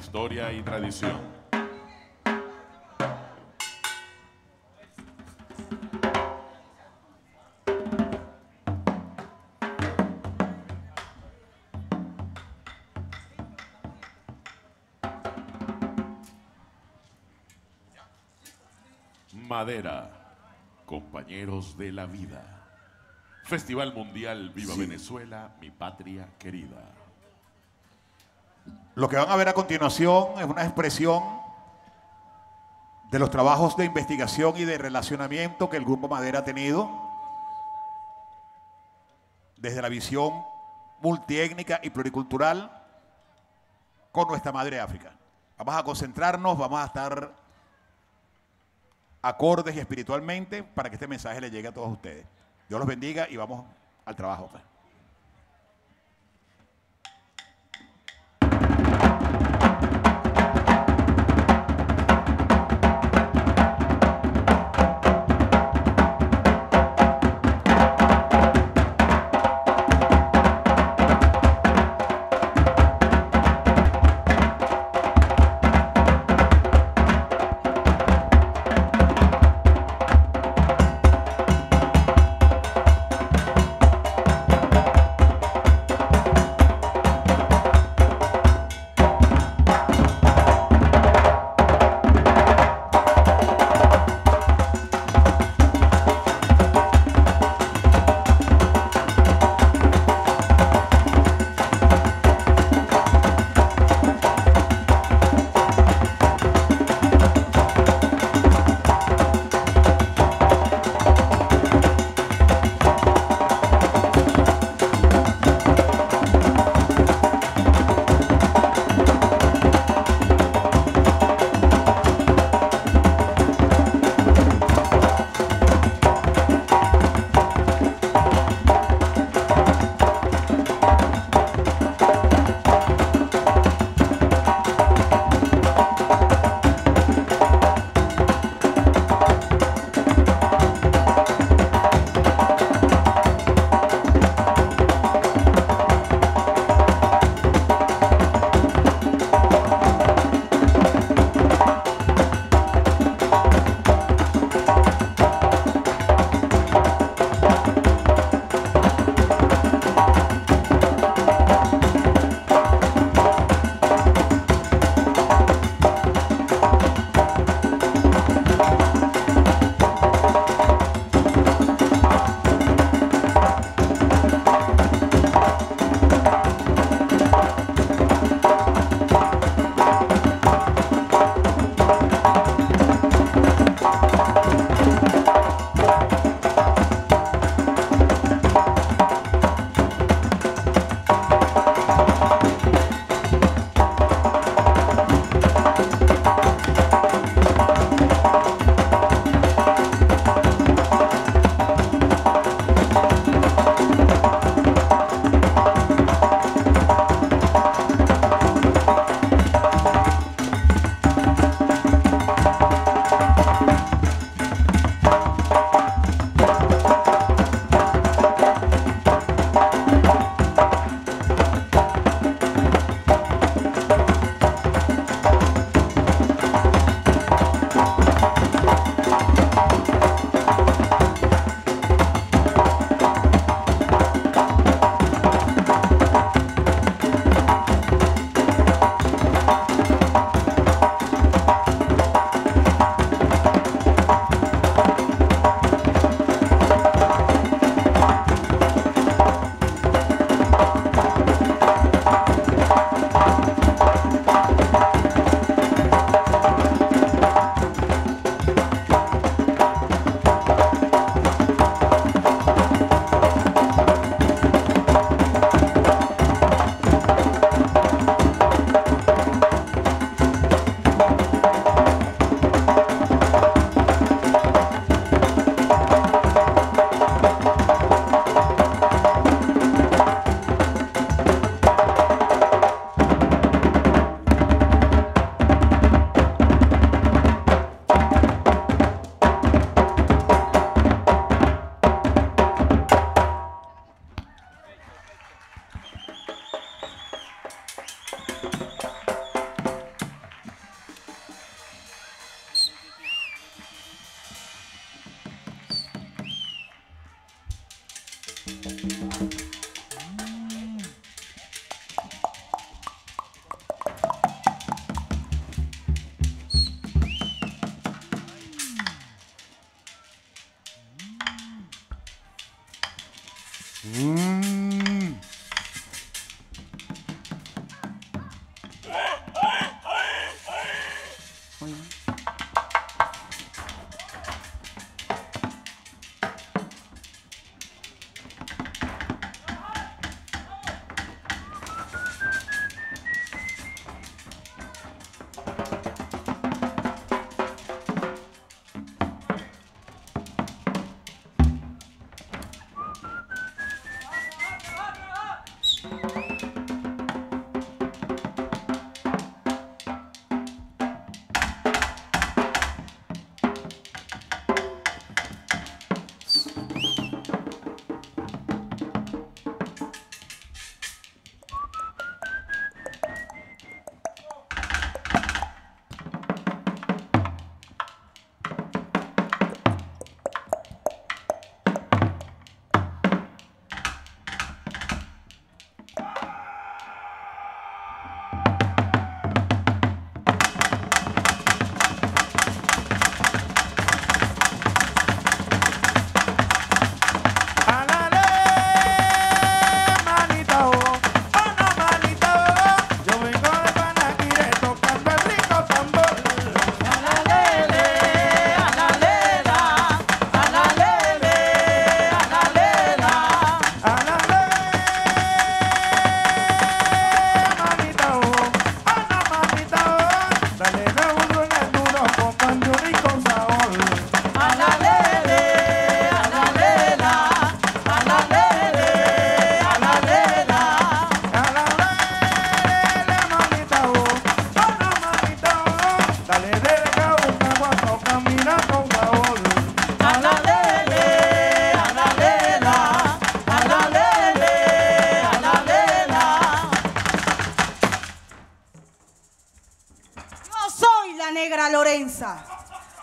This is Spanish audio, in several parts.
historia y tradición. Madera, compañeros de la vida. Festival Mundial Viva Sí. Venezuela, mi patria querida. Lo que van a ver a continuación es una expresión de los trabajos de investigación y de relacionamiento que el Grupo Madera ha tenido desde la visión multiétnica y pluricultural con nuestra madre África. Vamos a concentrarnos, vamos a estar acordes y espiritualmente para que este mensaje le llegue a todos ustedes. Dios los bendiga y vamos al trabajo.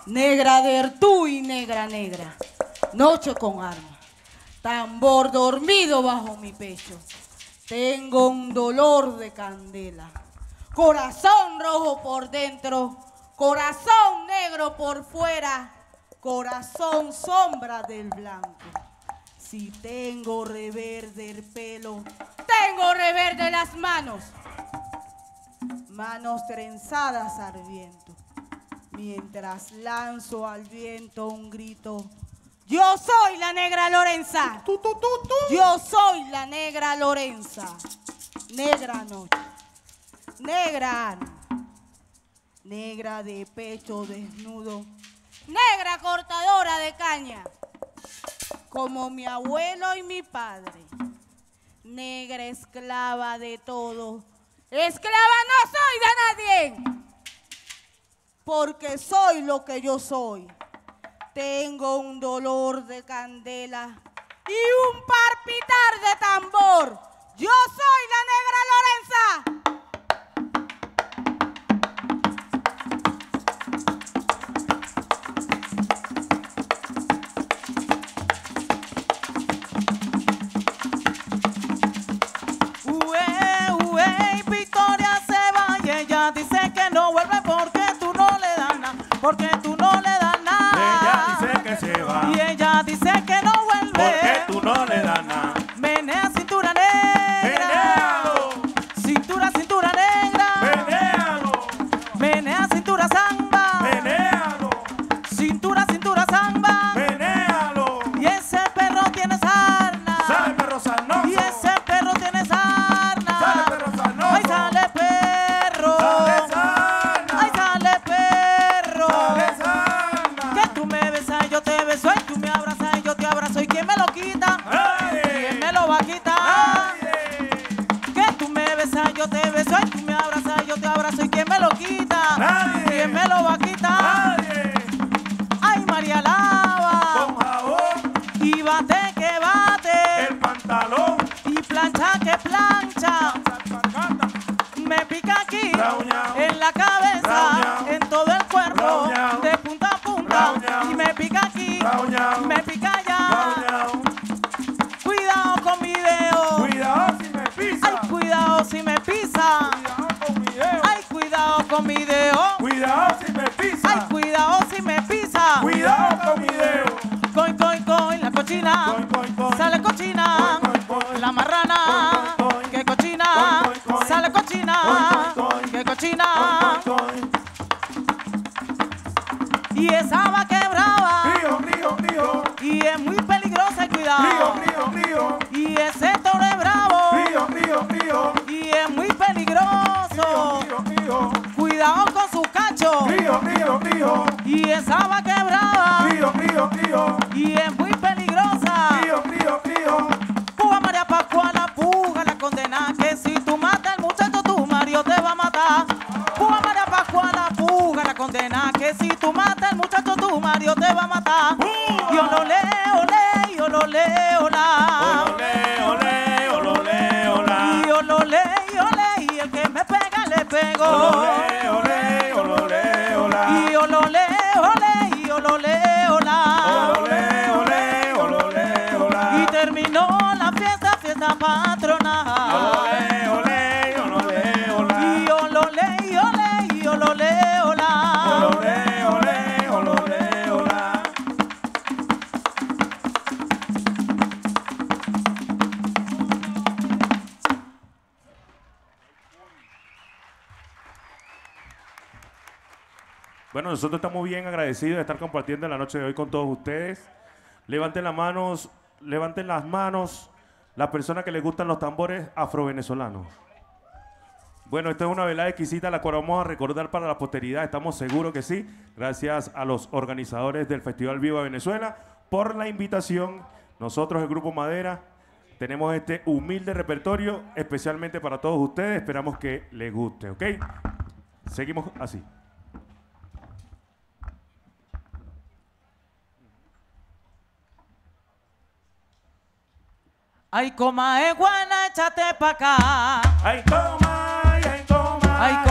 Negra de Ertú y negra negra, noche con arma, tambor dormido bajo mi pecho, tengo un dolor de candela, corazón rojo por dentro, corazón negro por fuera, corazón sombra del blanco. Si tengo reverde el pelo, tengo reverde las manos. Manos trenzadas al viento, mientras lanzo al viento un grito. Yo soy la negra Lorenza. Yo soy la negra Lorenza. Negra noche. Negra. Negra de pecho desnudo. Negra cortadora de caña. Como mi abuelo y mi padre. Negra esclava de todo Esclava no soy de nadie, porque soy lo que yo soy. Tengo un dolor de candela y un parpitar de tambor. Yo soy la negra Bueno, nosotros estamos bien agradecidos de estar compartiendo la noche de hoy con todos ustedes. Levanten las manos, levanten las manos las personas que les gustan los tambores afrovenezolanos. Bueno, esta es una velada exquisita la cual vamos a recordar para la posteridad, estamos seguros que sí, gracias a los organizadores del Festival Viva Venezuela por la invitación. Nosotros, el Grupo Madera, tenemos este humilde repertorio especialmente para todos ustedes, esperamos que les guste, ¿ok? Seguimos así. Ay, coma es buena, échate pa' acá. Ay, coma, ay, coma. Ay,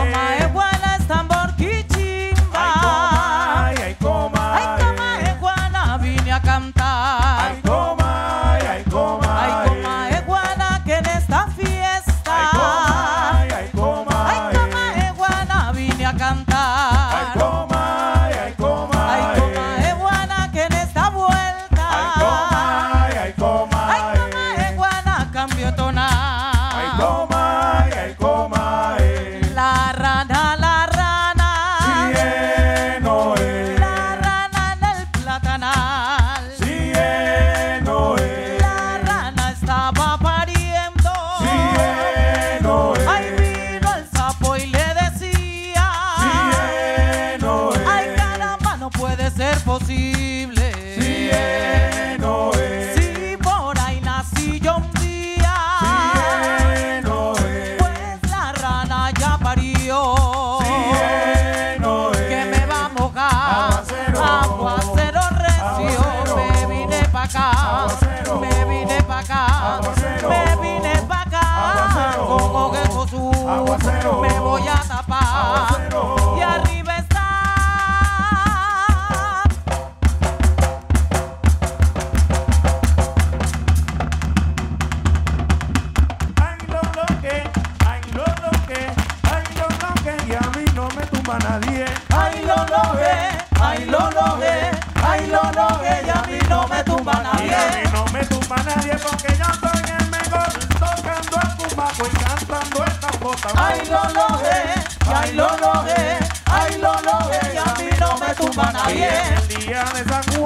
ay, lo logré, ay, lo logré, y a mí no me tumba nadie. el día de San Juan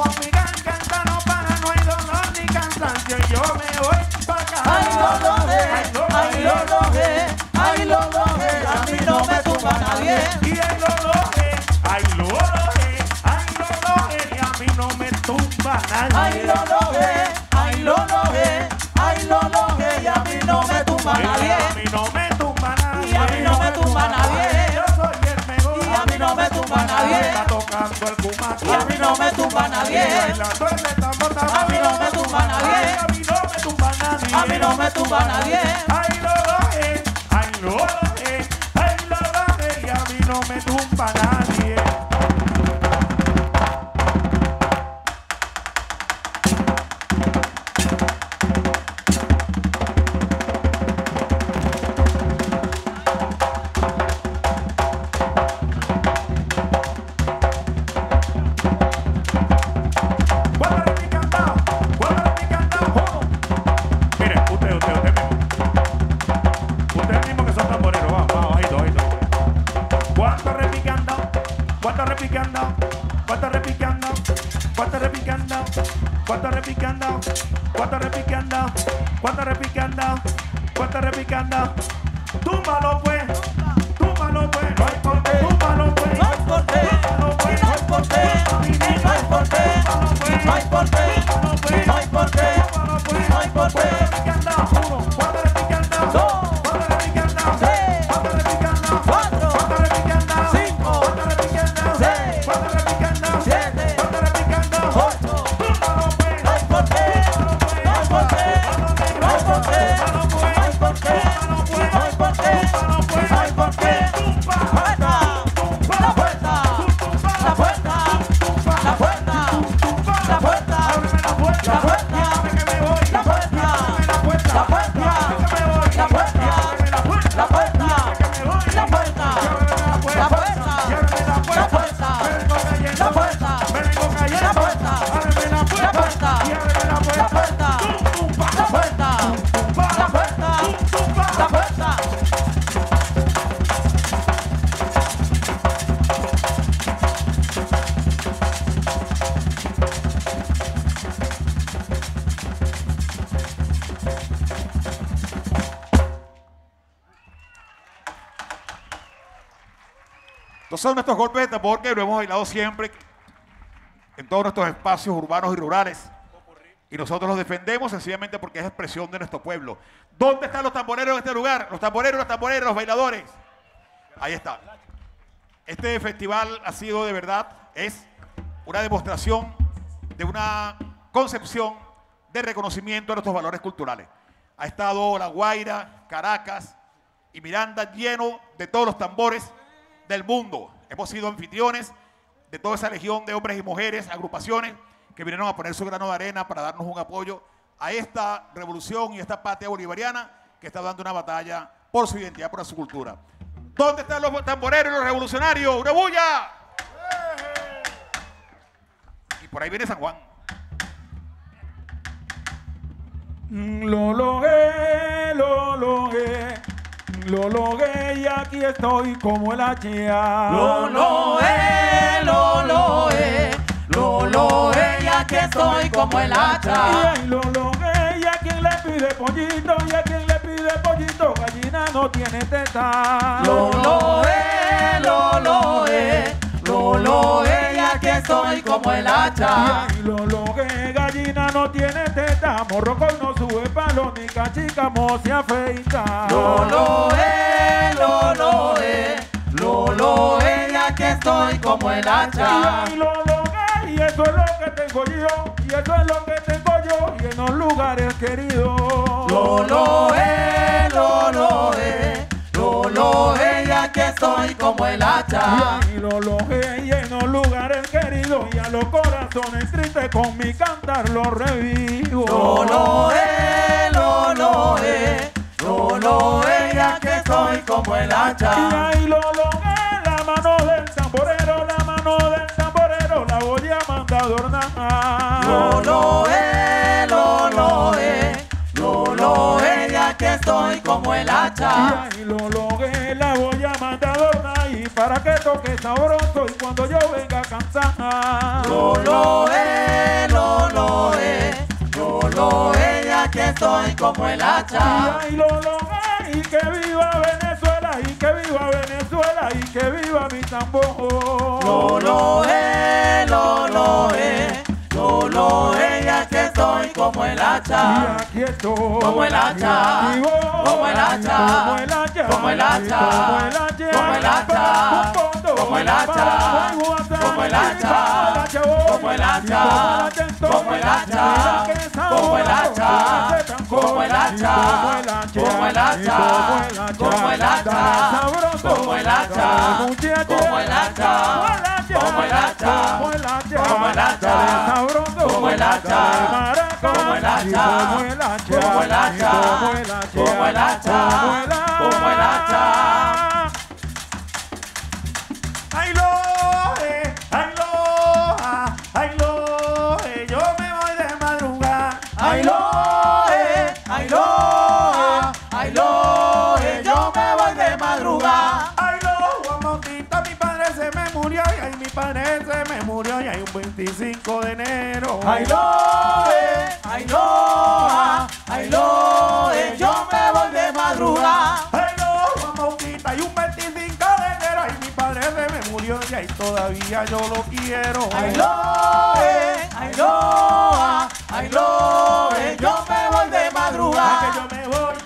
Y a mí no me tumba nadie. A mí no me tumba nadie. A mí no me tumba nadie. A mí no me tumba nadie. Ay, lo logré, ay, lo logré, ay, lo logré, y a mí no me tumba nadie. pues, ay, por son nuestros golpes de tambor que lo hemos bailado siempre en todos nuestros espacios urbanos y rurales. Y nosotros los defendemos sencillamente porque es expresión de nuestro pueblo. ¿Dónde están los tamboreros en este lugar? Los tamboreros, los tamboreros, los bailadores. Ahí está. Este festival ha sido de verdad, es una demostración de una concepción de reconocimiento de nuestros valores culturales. Ha estado La Guaira, Caracas y Miranda lleno de todos los tambores del mundo. Hemos sido anfitriones de toda esa legión de hombres y mujeres, agrupaciones que vinieron a poner su grano de arena para darnos un apoyo a esta revolución y esta patria bolivariana que está dando una batalla por su identidad, por su cultura. ¿Dónde están los tamboreros y los revolucionarios? ¡Una bulla! Y por ahí viene San Juan. Lo logré, lo logré, lo logré y aquí estoy como el HA. Lo loé, lo loé, lo loé, y aquí estoy como el Y hacha. ahí lo logré y a quien le pide pollito y a quien le pide pollito gallina no tiene teta. Lo loé, lo loé, lo loé, y aquí estoy como el hacha. Y Lolo que gallina no tiene teta, morroco no sube palo, ni cachicamo se afeita. Eh, Y Lolo que, y eso es lo que tengo yo, y eso es lo que tengo yo, y en los lugares queridos. Lolo, eh, Lolo, eh, Lolo, eh, ya que estoy como el hacha. Y Lolo que, y en los lugares queridos, y a los corazones tristes con mi cantar los revivo. Lolo, eh, Lolo, eh, Lolo, eh, ya que soy como el Y hacha. ahí lo adornar. Lolo, eh, Lolo, eh, Lolo, eh, ya que estoy como el Y hacha. ahí lo logré, la voy a mandar adornar y para que toque sabroso y cuando yo venga a cantar. Lolo, eh, Lolo, eh, Lolo, eh, ya que estoy como el Y hacha. ahí lo logré, y que viva Venezuela, y que viva Venezuela, y que viva mi tambor. Lolo, hacha. Como el hacha, como el hacha, como el hacha, como el hacha, como el hacha, como el hacha, como el hacha, como el hacha, como el hacha, como el hacha, como el hacha, como el hacha, como el hacha, como el hacha, como el hacha, como el hacha, como el hacha, como el hacha, como el hacha, como el hacha, como el hacha, como el hacha, como el hacha, 25 de enero. Ay lo, eh, ay lo, ah, ay lo, eh, yo me voy de madrugada. Ay Juan Bautista, y un 25 de enero y mi padre se me murió y ahí todavía yo lo quiero. Ay lo, eh, ay lo, ah, ay lo, eh, yo me voy de Ay, madrugada.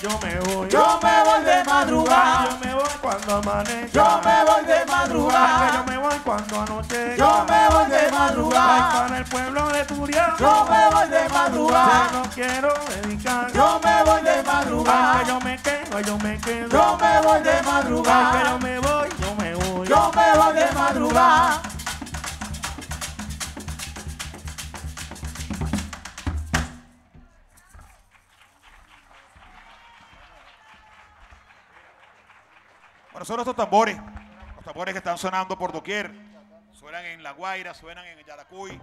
Yo me voy, yo me voy. Yo de madrugada. Yo me voy cuando amanezca. Yo me voy de Ay, que yo madrugada. me voy cuando anoche. Yo me voy de Ay, madrugada. para el pueblo de Turián. Yo me voy de madrugada. Te lo quiero dedicar. Yo me voy de Ay, madrugada. yo me quedo, yo me quedo. Yo me voy de Ay, que yo madrugada. me voy, yo me voy. Yo me voy de madrugada. Bueno, son estos tambores, los tambores que están sonando por doquier. Suenan en La Guaira, suenan en Yaracuy,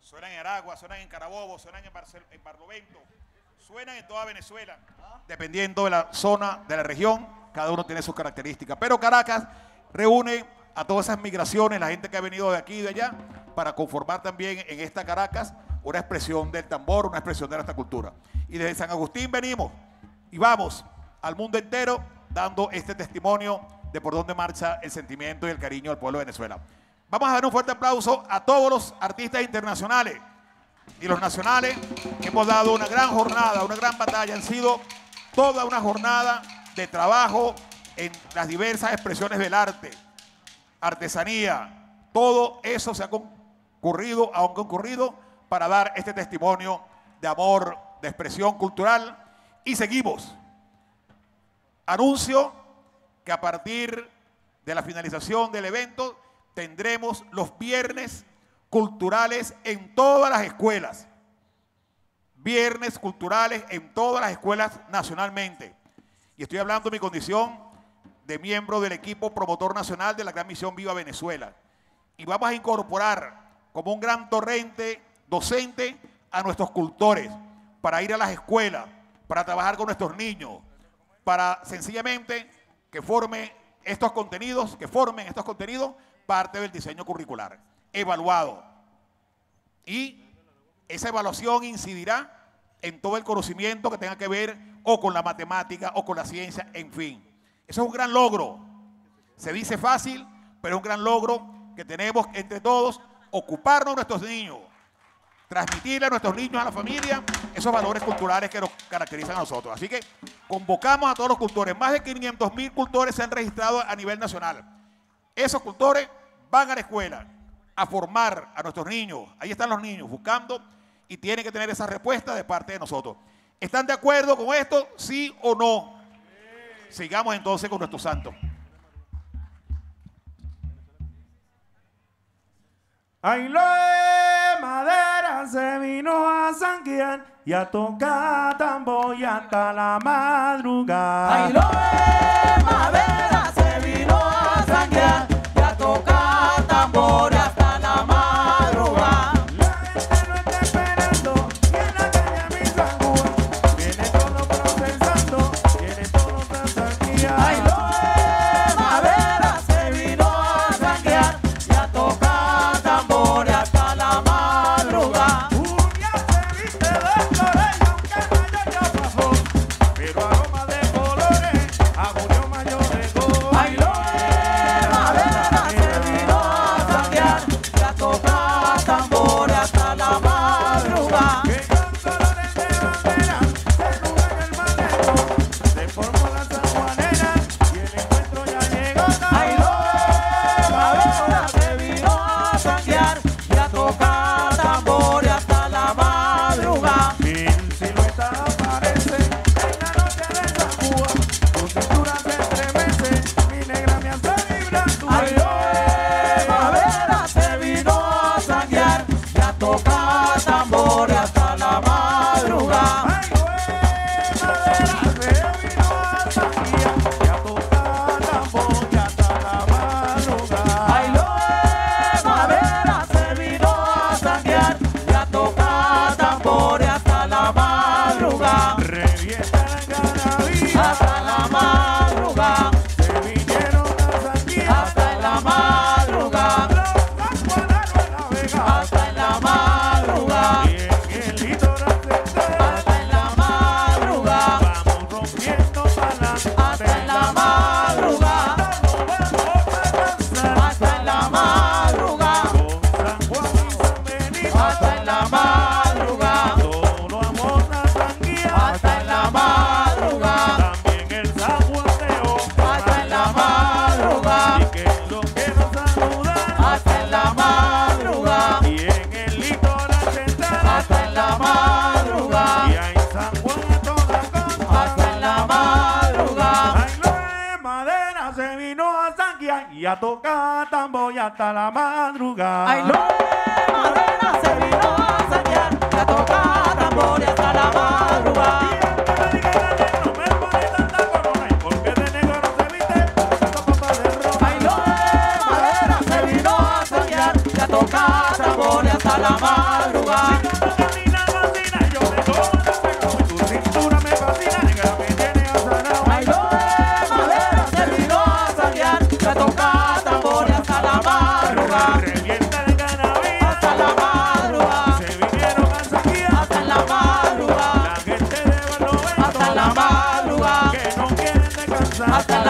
suenan en Aragua, suenan en Carabobo, suenan en, Barlovento, suenan en toda Venezuela. Dependiendo de la zona, de la región, cada uno tiene sus características. Pero Caracas reúne a todas esas migraciones, la gente que ha venido de aquí y de allá, para conformar también en esta Caracas una expresión del tambor, una expresión de nuestra cultura. Y desde San Agustín venimos y vamos al mundo entero dando este testimonio de por dónde marcha el sentimiento y el cariño del pueblo de Venezuela. Vamos a dar un fuerte aplauso a todos los artistas internacionales y los nacionales que hemos dado una gran jornada, una gran batalla. Han sido toda una jornada de trabajo en las diversas expresiones del arte, artesanía, todo eso se ha concurrido, ha concurrido para dar este testimonio de amor, de expresión cultural y seguimos. Anuncio que a partir de la finalización del evento tendremos los viernes culturales en todas las escuelas. Viernes culturales en todas las escuelas nacionalmente. Y estoy hablando de mi condición de miembro del equipo promotor nacional de la Gran Misión Viva Venezuela. Y vamos a incorporar como un gran torrente docente a nuestros cultores para ir a las escuelas, para trabajar con nuestros niños, para sencillamente que forme estos contenidos, que formen estos contenidos parte del diseño curricular, evaluado. Y esa evaluación incidirá en todo el conocimiento que tenga que ver o con la matemática o con la ciencia, en fin. Eso es un gran logro. Se dice fácil, pero es un gran logro que tenemos entre todos, ocuparnos de nuestros niños, transmitirle a nuestros niños, a la familia, esos valores culturales que nos caracterizan a nosotros. Así que convocamos a todos los cultores. Más de 500 mil cultores se han registrado a nivel nacional. Esos cultores van a la escuela a formar a nuestros niños. Ahí están los niños buscando y tienen que tener esa respuesta de parte de nosotros. ¿Están de acuerdo con esto? ¿Sí o no? Sigamos entonces con nuestro santo. ¡Ay, no! madera se vino a sanguiar y a tocar tambor y hasta la madrugada. Ay, lo de madera se vino a sanguiar y a tocar tambor Cada tambor y hasta la madruga Bailóe, madera se vino a sañar, que a toca tambor y hasta la madrugada. Porque de negro no te viste, ropa. Bailó madera, se vino a sañar, que a toca tambor y hasta la madrugada.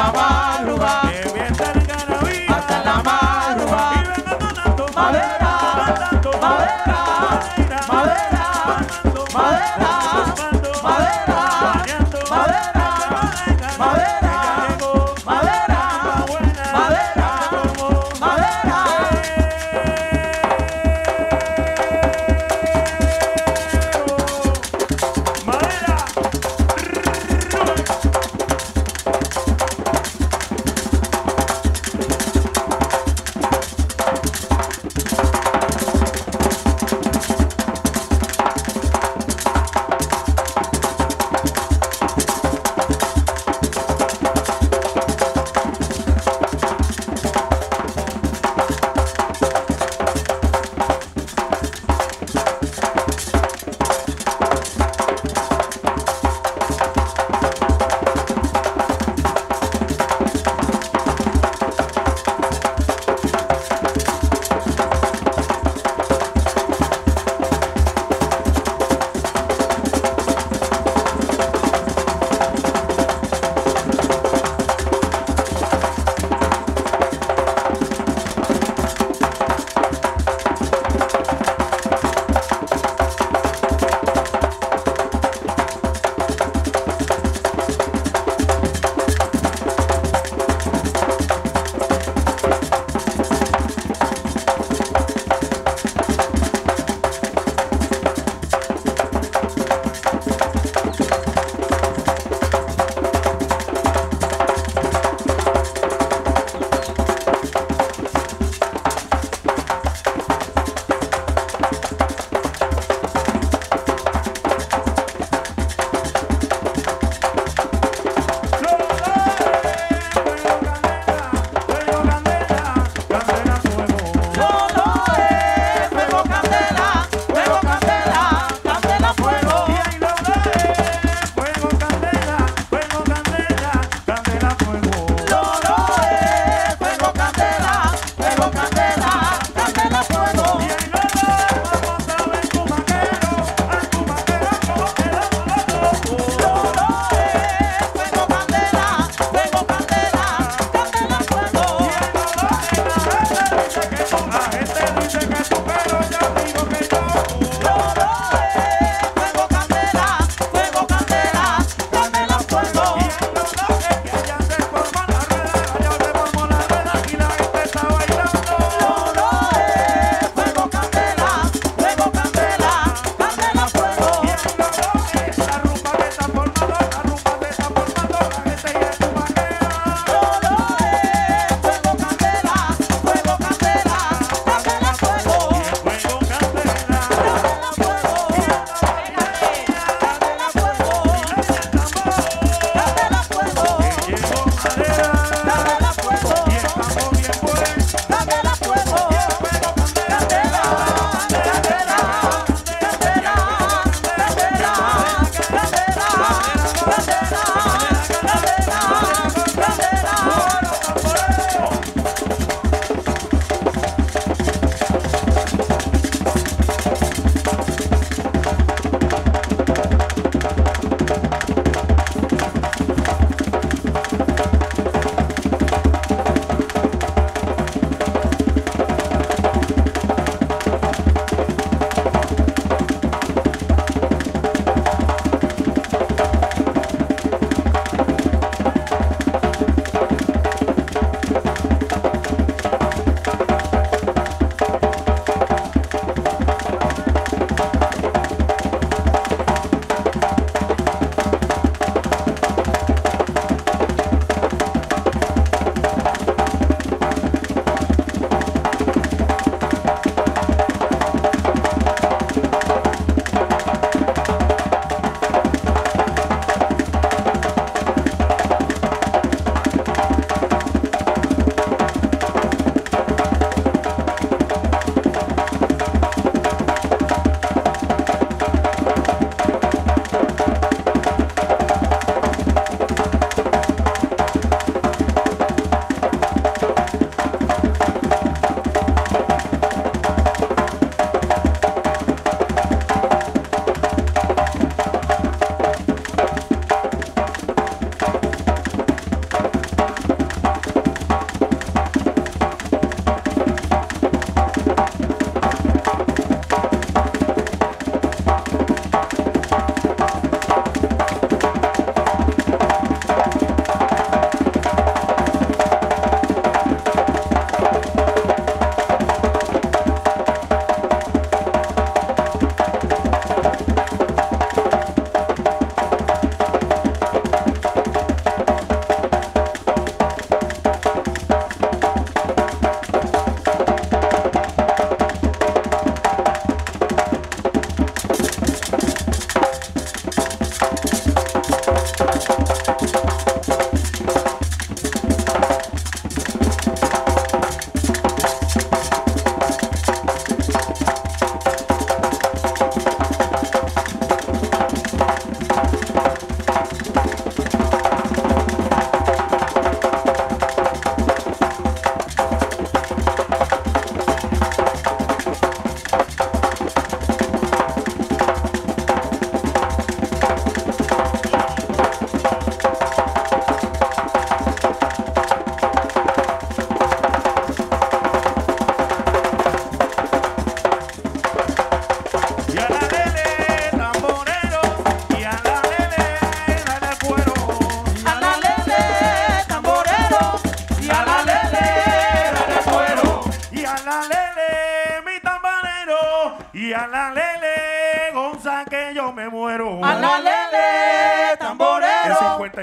Baba.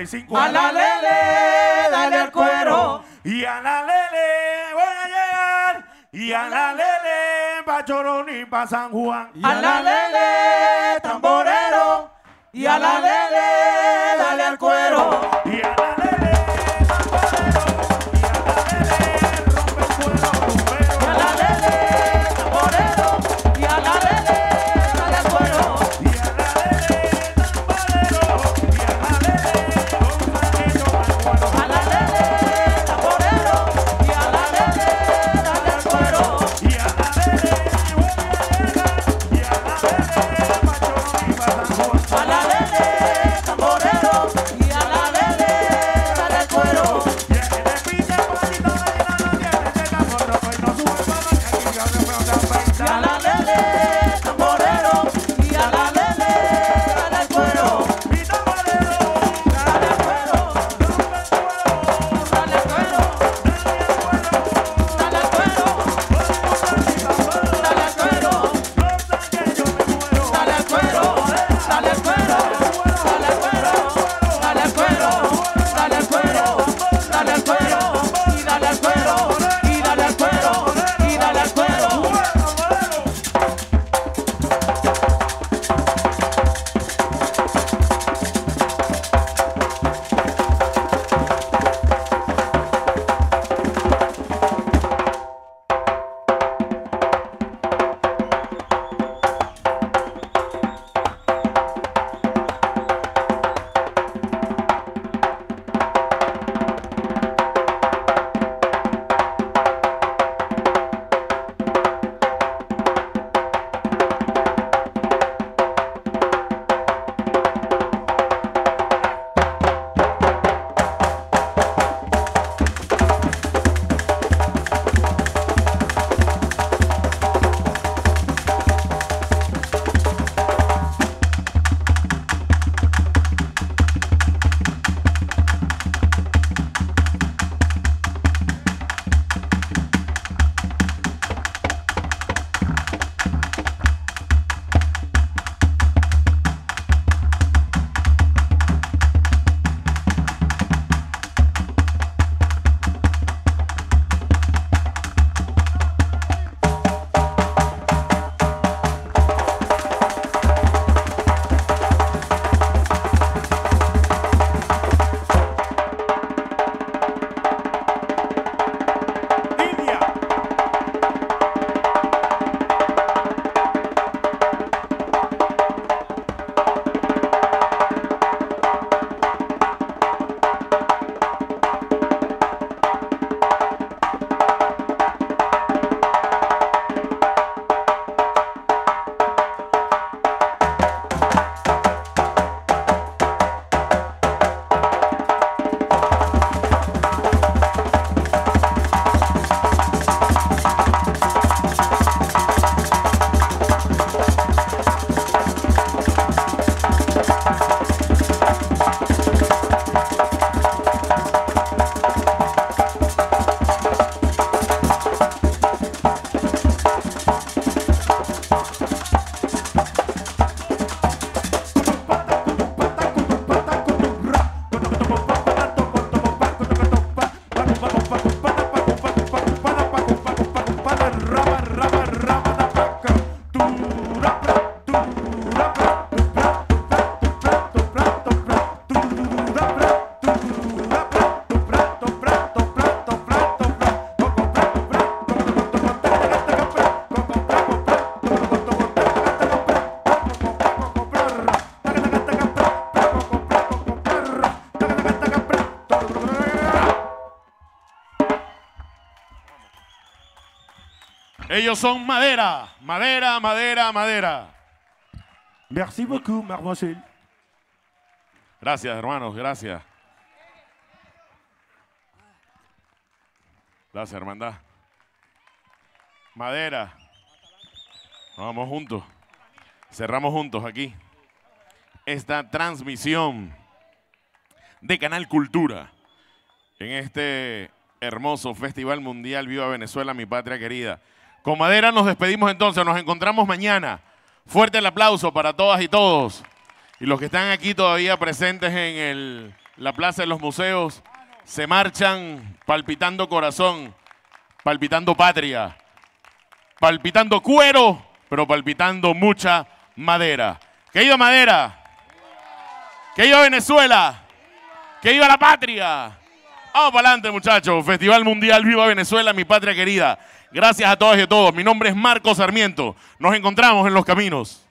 45. A la lele, dale al cuero. Y a la lele, voy a llegar. Y a la lele, pa' Chorón y pa' San Juan. Ellos son madera, madera, madera, madera. Merci beaucoup, mademoiselle. Gracias, hermanos, gracias. Gracias, hermandad. Madera. Vamos juntos. Cerramos juntos aquí. Esta transmisión de Canal Cultura en este hermoso Festival Mundial Viva Venezuela, mi patria querida. Con madera nos despedimos entonces, nos encontramos mañana. Fuerte el aplauso para todas y todos. Y los que están aquí todavía presentes en el- la Plaza de los Museos, se marchan palpitando corazón, palpitando patria, palpitando cuero, pero palpitando mucha madera. ¡Que viva madera! ¡Que viva Venezuela! ¡Que viva la patria! Vamos para adelante, muchachos. Festival Mundial Viva Venezuela, mi patria querida. Gracias a todas y a todos. Mi nombre es Marco Sarmiento. Nos encontramos en los caminos.